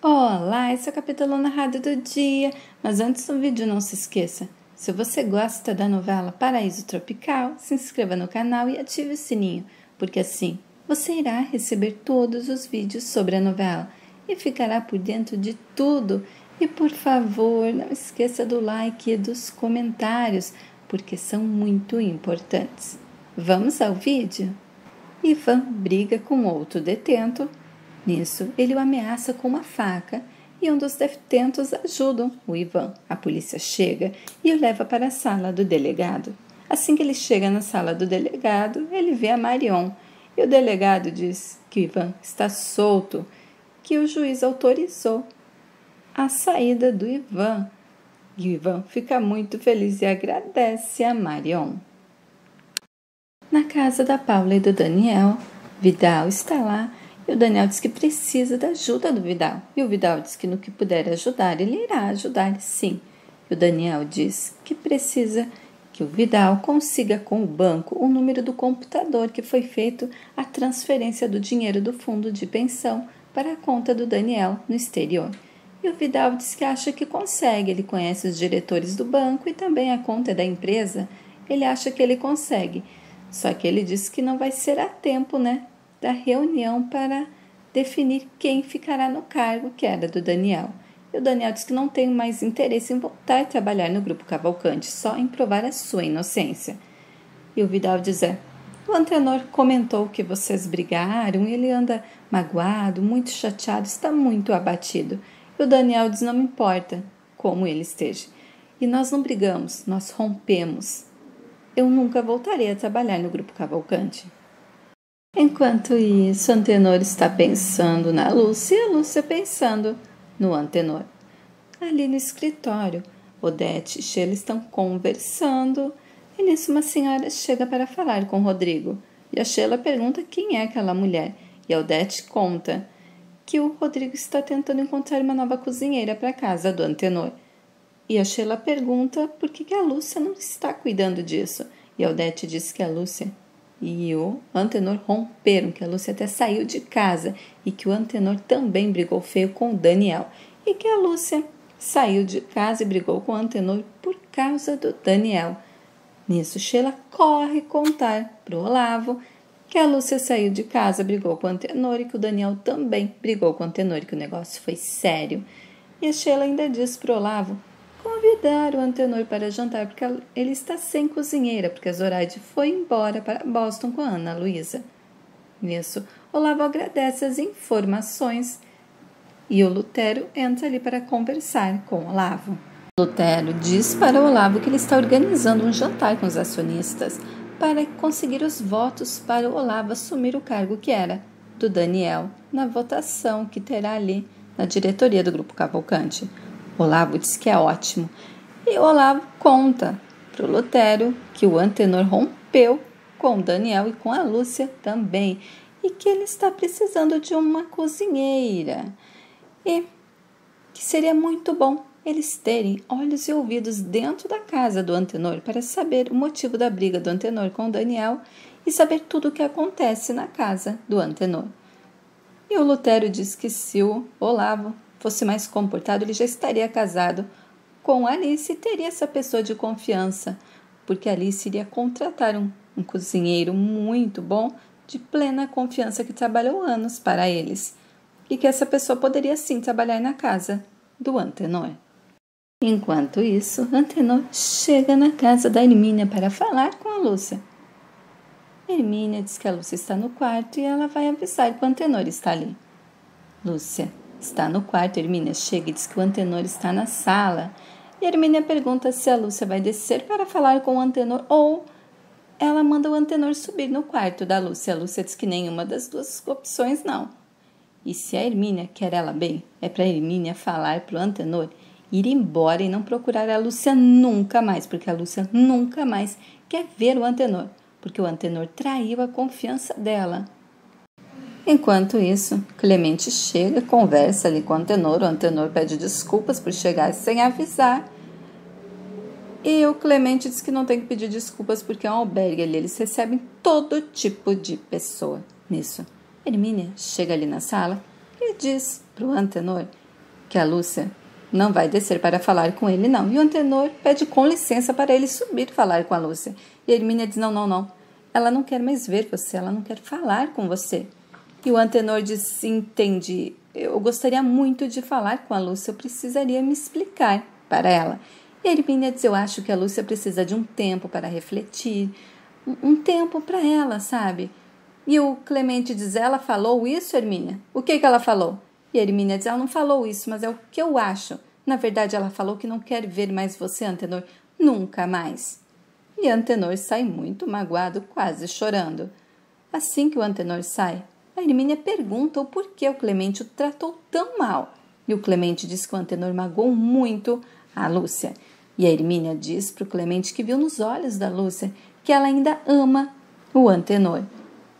Olá, esse é o capítulo narrado do dia. Mas antes do vídeo, não se esqueça: se você gosta da novela Paraíso Tropical, se inscreva no canal e ative o sininho, porque assim você irá receber todos os vídeos sobre a novela e ficará por dentro de tudo. E por favor, não esqueça do like e dos comentários, porque são muito importantes. Vamos ao vídeo? Ivan briga com outro detento Nisso, ele o ameaça com uma faca e um dos detentos ajudam o Ivan. A polícia chega e o leva para a sala do delegado. Assim que ele chega na sala do delegado, ele vê a Marion e o delegado diz que o Ivan está solto, que o juiz autorizou a saída do Ivan. E o Ivan fica muito feliz e agradece a Marion. Na casa da Paula e do Daniel, Vidal está lá e o Daniel diz que precisa da ajuda do Vidal. E o Vidal diz que no que puder ajudar, ele irá ajudar sim. E o Daniel diz que precisa que o Vidal consiga com o banco o número do computador que foi feito a transferência do dinheiro do fundo de pensão para a conta do Daniel no exterior. E o Vidal diz que acha que consegue, ele conhece os diretores do banco e também a conta da empresa. Ele acha que ele consegue. Só que ele diz que não vai ser a tempo, né? Da reunião para definir quem ficará no cargo que era do Daniel. E o Daniel diz que não tem mais interesse em voltar a trabalhar no grupo Cavalcante, só em provar a sua inocência. E o Vidal diz: é, o Antenor comentou que vocês brigaram e ele anda magoado, muito chateado, está muito abatido. E o Daniel diz: não me importa como ele esteja. E nós não brigamos, nós rompemos. Eu nunca voltarei a trabalhar no grupo Cavalcante. Enquanto isso, Antenor está pensando na Lúcia e a Lúcia pensando no Antenor. Ali no escritório, Odete e Sheila estão conversando e nisso uma senhora chega para falar com Rodrigo. E a Sheila pergunta quem é aquela mulher e a Odete conta que o Rodrigo está tentando encontrar uma nova cozinheira para a casa do Antenor. E a Sheila pergunta por que a Lúcia não está cuidando disso. E a Odete diz que a Lúcia e o Antenor romperam, que a Lúcia até saiu de casa e que o Antenor também brigou feio com o Daniel e que a Lúcia saiu de casa e brigou com o Antenor por causa do Daniel. Nisso, Sheila corre contar para o Olavo que a Lúcia saiu de casa, brigou com o Antenor e que o Daniel também brigou com o Antenor, que o negócio foi sério. E a Sheila ainda diz para o Olavo convidar o Antenor para jantar, porque ele está sem cozinheira, porque a Zoraide foi embora para Boston com a Ana Luísa. Nisso, Olavo agradece as informações e o Lutero entra ali para conversar com Olavo. Lutero diz para Olavo que ele está organizando um jantar com os acionistas para conseguir os votos para Olavo assumir o cargo que era do Daniel na votação que terá ali na diretoria do Grupo Cavalcante. Olavo diz que é ótimo. E Olavo conta para o Lutero que o Antenor rompeu com Daniel e com a Lúcia também e que ele está precisando de uma cozinheira e que seria muito bom eles terem olhos e ouvidos dentro da casa do Antenor para saber o motivo da briga do Antenor com Daniel e saber tudo o que acontece na casa do Antenor. E o Lutero diz que se o Olavo fosse mais comportado, ele já estaria casado com Alice e teria essa pessoa de confiança, porque Alice iria contratar um, um cozinheiro muito bom, de plena confiança, que trabalhou anos para eles, e que essa pessoa poderia sim trabalhar na casa do Antenor. Enquanto isso, Antenor chega na casa da Hermínia para falar com a Lúcia. Hermínia diz que a Lúcia está no quarto e ela vai avisar que o Antenor está ali. Lúcia Está no quarto, Hermínia chega e diz que o Antenor está na sala. E Hermínia pergunta se a Lúcia vai descer para falar com o Antenor ou ela manda o Antenor subir no quarto da Lúcia. A Lúcia diz que nenhuma das duas opções não. E se a Hermínia quer ela bem, é para Hermínia falar para o Antenor ir embora e não procurar a Lúcia nunca mais, porque a Lúcia nunca mais quer ver o Antenor, porque o Antenor traiu a confiança dela. Enquanto isso, Clemente chega, conversa ali com o Antenor. O Antenor pede desculpas por chegar sem avisar. E o Clemente diz que não tem que pedir desculpas porque é um albergue ali. Eles recebem todo tipo de pessoa nisso. Hermínia chega ali na sala e diz para o Antenor que a Lúcia não vai descer para falar com ele, não. E o Antenor pede com licença para ele subir falar com a Lúcia. E a Hermínia diz: Não, não, não. Ela não quer mais ver você, ela não quer falar com você. E o Antenor diz: Entendi. Eu gostaria muito de falar com a Lúcia, eu precisaria me explicar para ela. E a Hermínia diz: Eu acho que a Lúcia precisa de um tempo para refletir, um tempo para ela, sabe? E o Clemente diz: Ela falou isso, Hermínia? O que, que ela falou? E Hermínia diz: Ela não falou isso, mas é o que eu acho. Na verdade, ela falou que não quer ver mais você, Antenor, nunca mais. E Antenor sai muito magoado, quase chorando. Assim que o Antenor sai, a Hermínia pergunta o porquê o Clemente o tratou tão mal. E o Clemente diz que o Antenor magoou muito a Lúcia. E a Hermínia diz para o Clemente que viu nos olhos da Lúcia que ela ainda ama o Antenor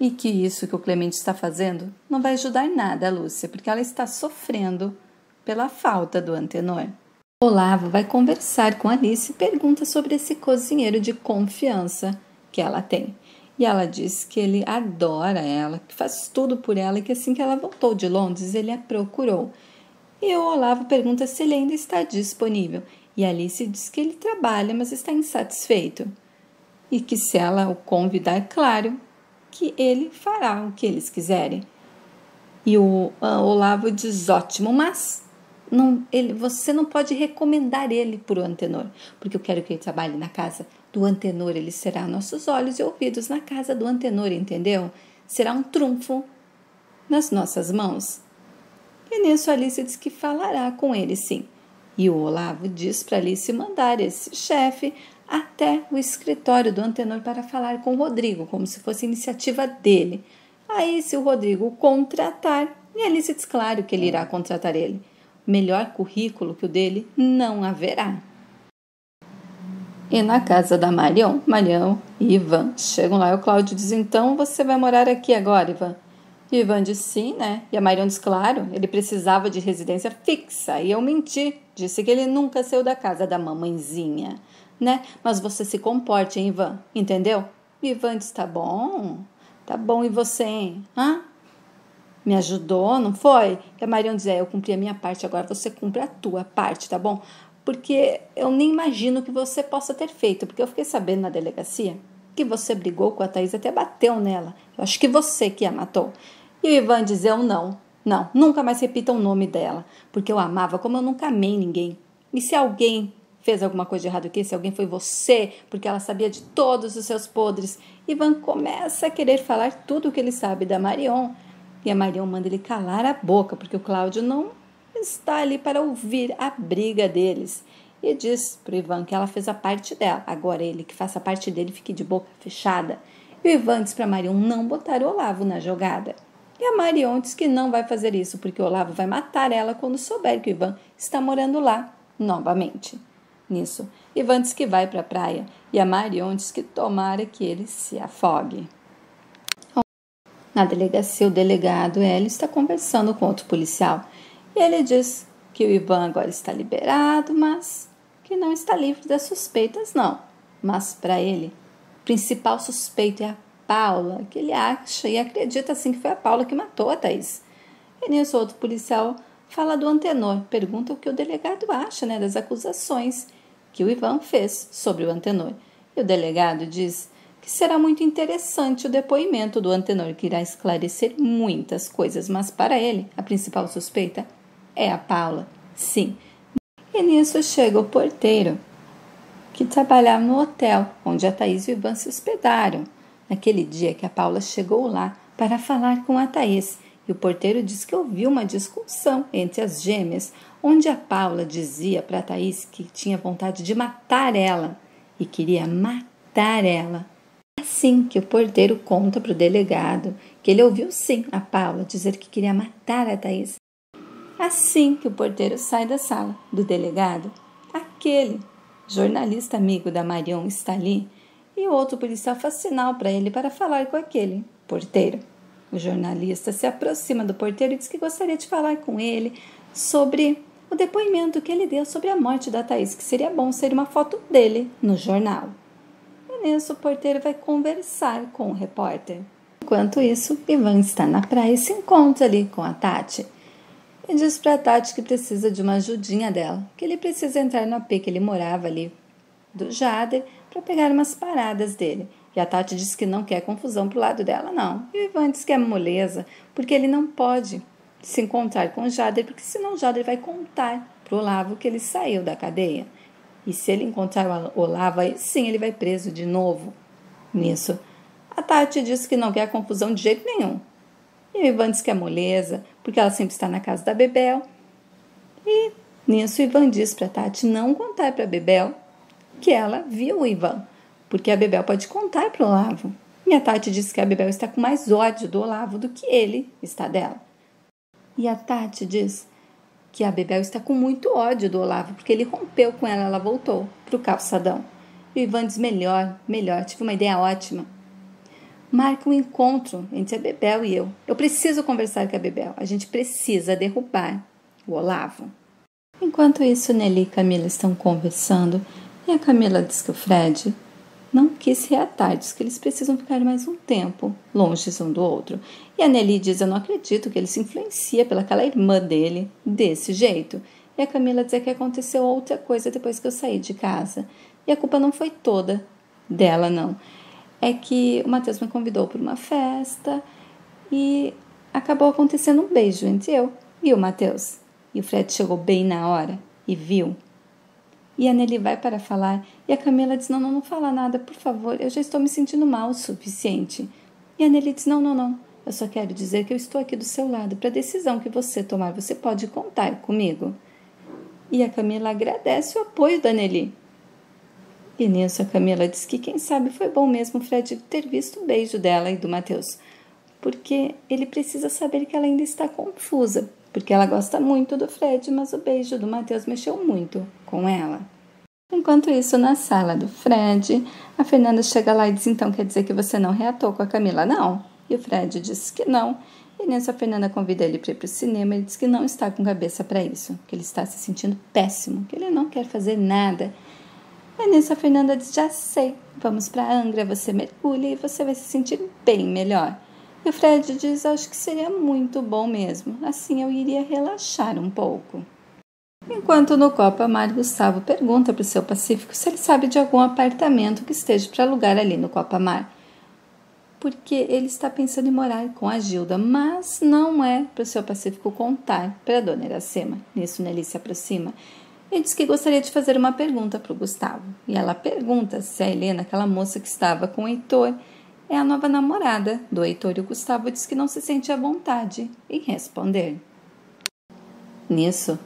e que isso que o Clemente está fazendo não vai ajudar nada a Lúcia, porque ela está sofrendo pela falta do Antenor. Olavo vai conversar com Alice e pergunta sobre esse cozinheiro de confiança que ela tem. E ela diz que ele adora ela, que faz tudo por ela e que assim que ela voltou de Londres, ele a procurou. E o Olavo pergunta se ele ainda está disponível. E Alice diz que ele trabalha, mas está insatisfeito. E que se ela o convidar, claro, que ele fará o que eles quiserem. E o Olavo diz: ótimo, mas não, ele, você não pode recomendar ele para o Antenor, porque eu quero que ele trabalhe na casa do Antenor. Ele será nossos olhos e ouvidos na casa do Antenor, entendeu? Será um trunfo nas nossas mãos. E nisso Alice diz que falará com ele, sim. E o Olavo diz para Alice mandar esse chefe até o escritório do Antenor para falar com o Rodrigo, como se fosse iniciativa dele. Aí, se o Rodrigo contratar, e Alice diz claro que ele irá contratar ele. Melhor currículo que o dele não haverá. E na casa da Marion, Marião e Ivan chegam lá e o Cláudio diz: Então você vai morar aqui agora, Ivan? E Ivan diz sim, né? E a Marion diz: Claro, ele precisava de residência fixa. E eu menti, disse que ele nunca saiu da casa da mamãezinha né? Mas você se comporte, hein, Ivan? Entendeu? Ivan diz: tá bom, tá bom, e você, hein? Hã? Me ajudou, não foi? E a Marion diz: é, eu cumpri a minha parte, agora você cumpre a tua parte, tá bom? Porque eu nem imagino que você possa ter feito, porque eu fiquei sabendo na delegacia que você brigou com a Thaís, até bateu nela. Eu acho que você que a matou. E o Ivan diz: eu não, não, nunca mais repita o nome dela, porque eu amava como eu nunca amei ninguém. E se alguém fez alguma coisa de errado aqui, se alguém foi você, porque ela sabia de todos os seus podres. Ivan começa a querer falar tudo o que ele sabe da Marion. E a Marion manda ele calar a boca, porque o Cláudio não está ali para ouvir a briga deles. E diz para o Ivan que ela fez a parte dela. Agora ele que faça a parte dele fique de boca fechada. E o Ivan diz para Marion não botar o Olavo na jogada. E a Marion diz que não vai fazer isso, porque o Olavo vai matar ela quando souber que o Ivan está morando lá novamente nisso. Ivan diz que vai para a praia e a Marion diz que tomara que ele se afogue. Na delegacia, o delegado Hélio está conversando com outro policial ele diz que o Ivan agora está liberado, mas que não está livre das suspeitas, não. Mas para ele, o principal suspeito é a Paula, que ele acha e acredita assim que foi a Paula que matou a Thaís. E nisso, outro policial fala do Antenor, pergunta o que o delegado acha né, das acusações que o Ivan fez sobre o Antenor. E o delegado diz que será muito interessante o depoimento do Antenor, que irá esclarecer muitas coisas, mas para ele, a principal suspeita é a Paula. Sim. E nisso chega o porteiro, que trabalhava no hotel onde a Thaís e o Ivan se hospedaram, naquele dia que a Paula chegou lá para falar com a Thaís. E o porteiro diz que ouviu uma discussão entre as gêmeas, onde a Paula dizia para Thaís que tinha vontade de matar ela e queria matar ela. Assim que o porteiro conta para o delegado que ele ouviu sim a Paula dizer que queria matar a Thaís. Assim que o porteiro sai da sala do delegado, aquele jornalista amigo da Marion está ali e o outro policial faz sinal para ele para falar com aquele porteiro. O jornalista se aproxima do porteiro e diz que gostaria de falar com ele sobre o depoimento que ele deu sobre a morte da Thaís, que seria bom ser uma foto dele no jornal. E nisso o porteiro vai conversar com o repórter. Enquanto isso, Ivan está na praia e se encontra ali com a Tati. E diz para Tati que precisa de uma ajudinha dela, que ele precisa entrar no AP que ele morava ali do Jader para pegar umas paradas dele. E a Tati diz que não quer confusão pro lado dela, não. E o Ivan diz que é moleza, porque ele não pode se encontrar com o Jader, porque senão o Jader vai contar pro Olavo que ele saiu da cadeia. E se ele encontrar o Olavo, aí sim ele vai preso de novo. Nisso, a Tati diz que não quer confusão de jeito nenhum. E o Ivan diz que é moleza, porque ela sempre está na casa da Bebel. E nisso o Ivan diz para Tati não contar para Bebel que ela viu o Ivan, porque a Bebel pode contar para o Olavo. E a Tati diz que a Bebel está com mais ódio do Olavo do que ele está dela. E a Tati diz que a Bebel está com muito ódio do Olavo, porque ele rompeu com ela, ela voltou para o calçadão. E o Ivan diz: melhor, melhor, tive uma ideia ótima. Marca um encontro entre a Bebel e eu. Eu preciso conversar com a Bebel. A gente precisa derrubar o Olavo. Enquanto isso, Nelly e Camila estão conversando e a Camila diz que o Fred não quis reatar, diz que eles precisam ficar mais um tempo longe um do outro. E a Nelly diz: Eu não acredito que ele se influencia pelaquela irmã dele desse jeito. E a Camila diz que aconteceu outra coisa depois que eu saí de casa. E a culpa não foi toda dela, não é que o Matheus me convidou para uma festa e acabou acontecendo um beijo entre eu e o Matheus. E o Fred chegou bem na hora e viu. E a Nelly vai para falar e a Camila diz: Não, não, não fala nada, por favor, eu já estou me sentindo mal o suficiente. E a Nelly diz: Não, não, não, eu só quero dizer que eu estou aqui do seu lado para a decisão que você tomar, você pode contar comigo. E a Camila agradece o apoio da Nelly. E nisso a Camila diz que quem sabe foi bom mesmo o Fred ter visto o beijo dela e do Matheus, porque ele precisa saber que ela ainda está confusa, porque ela gosta muito do Fred, mas o beijo do Matheus mexeu muito com ela. Enquanto isso, na sala do Fred, a Fernanda chega lá e diz: Então quer dizer que você não reatou com a Camila? Não. E o Fred diz que não. E nisso a Fernanda convida ele para ir para o cinema. Ele diz que não está com cabeça para isso, que ele está se sentindo péssimo, que ele não quer fazer nada e nisso a Fernanda diz: Já sei, vamos para Angra, você mergulha e você vai se sentir bem melhor. E o Fred diz: Acho que seria muito bom mesmo, assim eu iria relaxar um pouco. Enquanto no Copa Mar, Gustavo pergunta para o seu Pacífico se ele sabe de algum apartamento que esteja para alugar ali no Copa Mar. Porque ele está pensando em morar com a Gilda, mas não é para o seu Pacífico contar para a dona Iracema. Nisso, Nelly se aproxima e diz que gostaria de fazer uma pergunta para o Gustavo. E ela pergunta se a Helena, aquela moça que estava com o Heitor, é a nova namorada do Heitor. E o Gustavo diz que não se sente à vontade em responder. Nisso,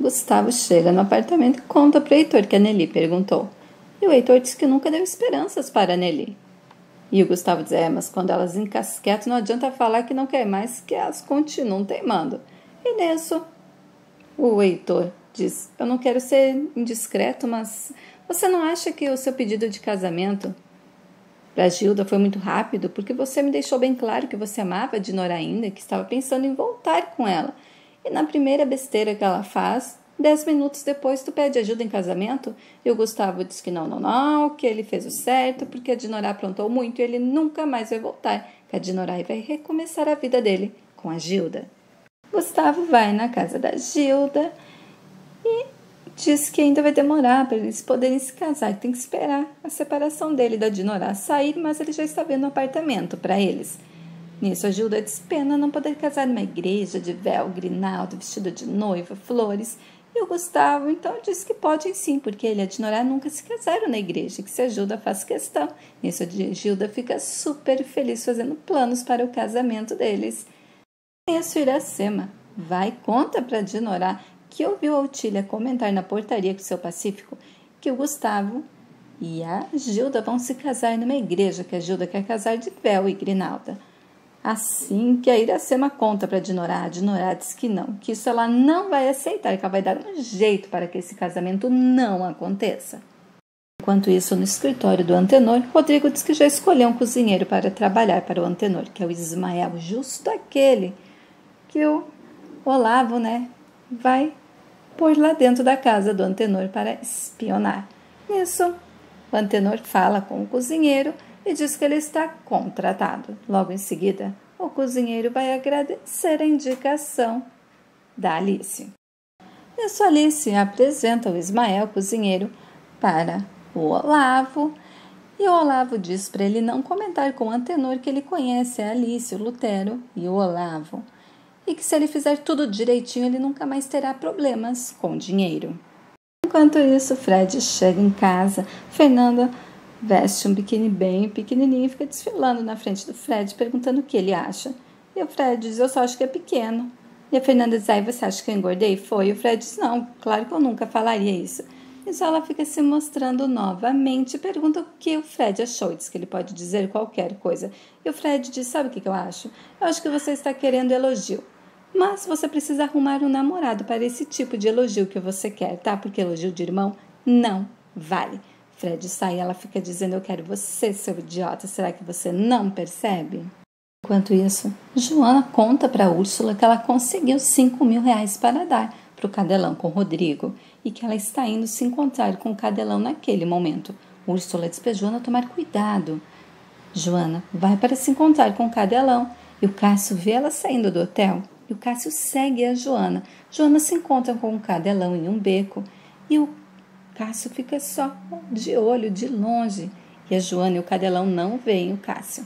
Gustavo chega no apartamento e conta para o Heitor que a Nelly perguntou. E o Heitor diz que nunca deu esperanças para a Nelly. E o Gustavo diz: É, mas quando elas encasquetam, não adianta falar que não quer mais, que elas continuam teimando. E nisso, o Heitor Eu não quero ser indiscreto, mas você não acha que o seu pedido de casamento para Gilda foi muito rápido? Porque você me deixou bem claro que você amava a Dinora ainda que estava pensando em voltar com ela. E na primeira besteira que ela faz, dez minutos depois tu pede ajuda em casamento? E o Gustavo diz que não, não, não, que ele fez o certo, porque a Dinora aprontou muito e ele nunca mais vai voltar. Que a Dinora vai recomeçar a vida dele com a Gilda. Gustavo vai na casa da Gilda e diz que ainda vai demorar para eles poderem se casar, tem que esperar a separação dele da Dinorá sair, mas ele já está vendo um apartamento para eles. Nisso, a Gilda despena não poder casar numa igreja de véu, grinaldo, vestido de noiva, flores. E o Gustavo, então, diz que podem sim, porque ele e a Dinorá nunca se casaram na igreja, que se a Gilda faz questão. Nisso, a Gilda fica super feliz fazendo planos para o casamento deles. Nisso, Iracema vai conta para Dinorá que ouviu a Otília comentar na portaria com seu Pacífico que o Gustavo e a Gilda vão se casar numa igreja, que a Gilda quer casar de véu e grinalda. Assim que a Iracema conta para Dinorá, a Dinorá diz que não, que isso ela não vai aceitar, que ela vai dar um jeito para que esse casamento não aconteça. Enquanto isso, no escritório do Antenor, Rodrigo diz que já escolheu um cozinheiro para trabalhar para o Antenor, que é o Ismael, justo aquele que o Olavo, né, vai pôr lá dentro da casa do Antenor para espionar. Nisso, o Antenor fala com o cozinheiro e diz que ele está contratado. Logo em seguida, o cozinheiro vai agradecer a indicação da Alice. Isso Alice apresenta o Ismael cozinheiro para o Olavo e o Olavo diz para ele não comentar com o Antenor que ele conhece a Alice, o Lutero e o Olavo e que se ele fizer tudo direitinho ele nunca mais terá problemas com dinheiro. Enquanto isso, Fred chega em casa, Fernanda veste um biquíni bem pequenininho e fica desfilando na frente do Fred, perguntando o que ele acha. E o Fred diz: Eu só acho que é pequeno. E a Fernanda diz: Aí você acha que eu engordei? Foi. E o Fred diz: Não, claro que eu nunca falaria isso. Isso ela fica se mostrando novamente e pergunta o que o Fred achou. Diz que ele pode dizer qualquer coisa. E o Fred diz: Sabe o que eu acho? Eu acho que você está querendo elogio. Mas você precisa arrumar um namorado para esse tipo de elogio que você quer, tá? Porque elogio de irmão não vale. Fred sai e ela fica dizendo: Eu quero você, seu idiota. Será que você não percebe? Enquanto isso, Joana conta para Úrsula que ela conseguiu 5 mil reais para dar para o cadelão com Rodrigo e que ela está indo se encontrar com o cadelão naquele momento. Úrsula diz para Joana tomar cuidado. Joana vai para se encontrar com o cadelão e o Cássio vê ela saindo do hotel e o Cássio segue a Joana. Joana se encontra com o cadelão em um beco e o Cássio fica só de olho, de longe. E a Joana e o cadelão não veem o Cássio.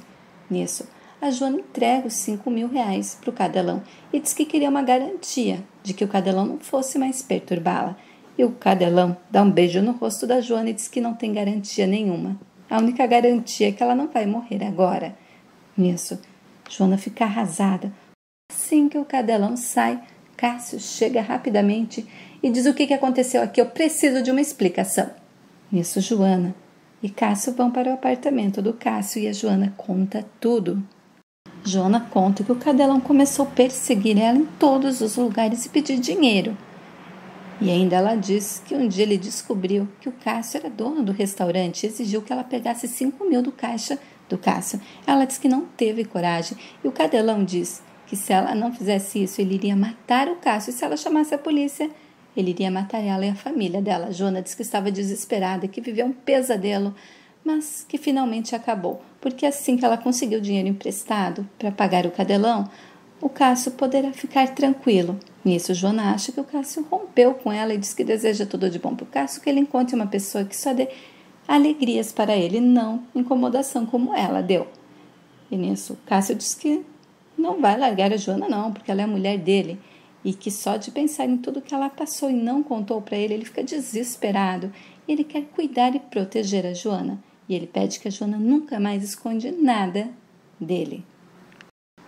Nisso, a Joana entrega os cinco mil reais para o cadelão e diz que queria uma garantia de que o cadelão não fosse mais perturbá-la. E o cadelão dá um beijo no rosto da Joana e diz que não tem garantia nenhuma. A única garantia é que ela não vai morrer agora. Nisso, Joana fica arrasada. Assim que o cadelão sai, Cássio chega rapidamente e diz o que aconteceu aqui. Eu preciso de uma explicação. Nisso, Joana e Cássio vão para o apartamento do Cássio e a Joana conta tudo. Joana conta que o cadelão começou a perseguir ela em todos os lugares e pedir dinheiro. E ainda ela diz que um dia ele descobriu que o Cássio era dono do restaurante e exigiu que ela pegasse 5 mil do caixa do Cássio. Ela diz que não teve coragem e o cadelão diz que se ela não fizesse isso, ele iria matar o Cássio. E se ela chamasse a polícia, ele iria matar ela e a família dela. Joana disse que estava desesperada, que vivia um pesadelo, mas que finalmente acabou, porque assim que ela conseguiu dinheiro emprestado para pagar o cadelão, o Cássio poderá ficar tranquilo. Nisso, Joana acha que o Cássio rompeu com ela e diz que deseja tudo de bom para o Cássio, que ele encontre uma pessoa que só dê alegrias para ele, não incomodação como ela deu. E nisso, Cássio diz que não vai largar a Joana, não, porque ela é a mulher dele. E que só de pensar em tudo que ela passou e não contou para ele, ele fica desesperado. Ele quer cuidar e proteger a Joana. E ele pede que a Joana nunca mais esconde nada dele.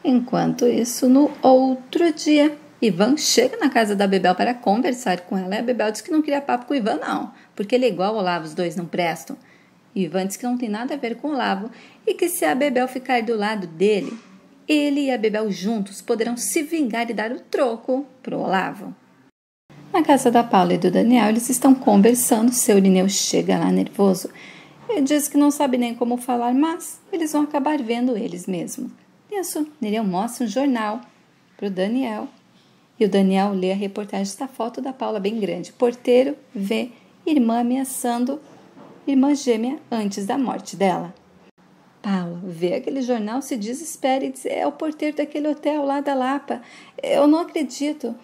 Enquanto isso, no outro dia, Ivan chega na casa da Bebel para conversar com ela. E a Bebel diz que não queria papo com o Ivan, não, porque ele é igual ao Olavo, os dois não prestam. Ivan diz que não tem nada a ver com o Olavo e que se a Bebel ficar do lado dele, ele e a Bebel juntos poderão se vingar e dar o troco pro Olavo. Na casa da Paula e do Daniel, eles estão conversando. Seu Irineu chega lá nervoso e diz que não sabe nem como falar, mas eles vão acabar vendo eles mesmo. Nisso, Nereu mostra um jornal pro Daniel e o Daniel lê a reportagem da foto da Paula bem grande. Porteiro vê irmã ameaçando irmã gêmea antes da morte dela. Paula vê aquele jornal, se desespera e diz: É o porteiro daquele hotel lá da Lapa. Eu não acredito.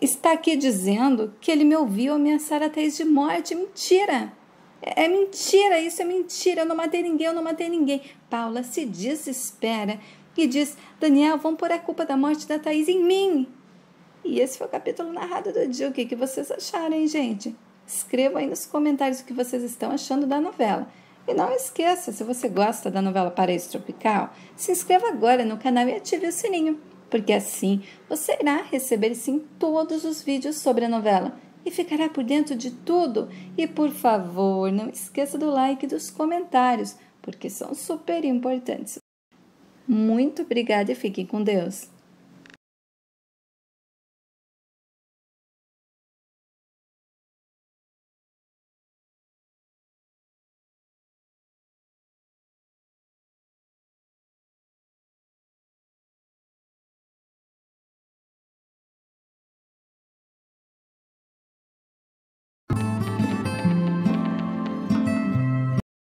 Está aqui dizendo que ele me ouviu ameaçar a Thaís de morte. Mentira! É, mentira, isso é mentira. Eu não matei ninguém, eu não matei ninguém. Paula se desespera e diz: Daniel, vão pôr a culpa da morte da Thaís em mim. E esse foi o capítulo narrado do dia. O que, que vocês acharam, hein, gente? Escrevam aí nos comentários o que vocês estão achando da novela. E não esqueça, se você gosta da novela Paraíso Tropical, se inscreva agora no canal e ative o sininho, porque assim você irá receber sim todos os vídeos sobre a novela e ficará por dentro de tudo. E por favor, não esqueça do like e dos comentários, porque são super importantes. Muito obrigada e fiquem com Deus.